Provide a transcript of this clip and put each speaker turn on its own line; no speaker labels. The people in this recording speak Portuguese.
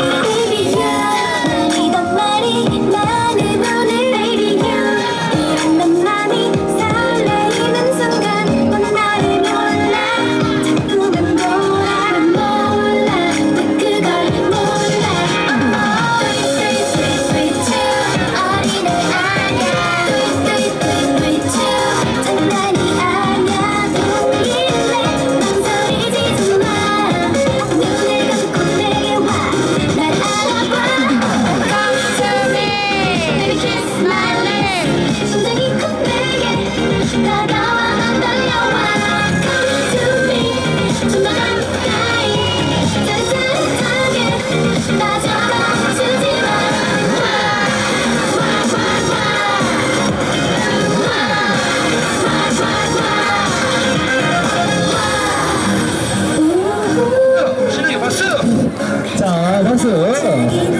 baby
Boa!